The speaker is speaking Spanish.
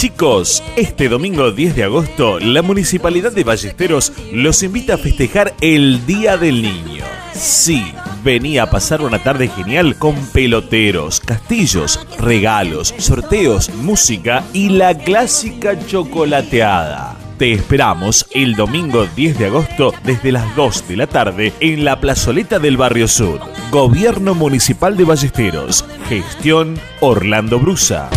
Chicos, este domingo 10 de agosto, la Municipalidad de Ballesteros los invita a festejar el Día del Niño. Sí, venía a pasar una tarde genial con peloteros, castillos, regalos, sorteos, música y la clásica chocolateada. Te esperamos el domingo 10 de agosto desde las 2 de la tarde en la plazoleta del Barrio Sur. Gobierno Municipal de Ballesteros. Gestión Orlando Brusa.